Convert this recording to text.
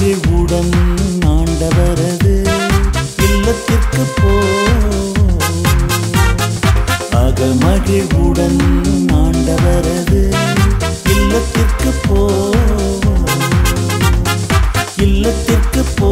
அகமகிழ்வுடன் ஆண்டவரது இல்லத்திற்கு போ. அகமகிழ்வுடன் ஆண்டவரது இல்லத்திற்கு போ. இல்லத்திற்கு போ.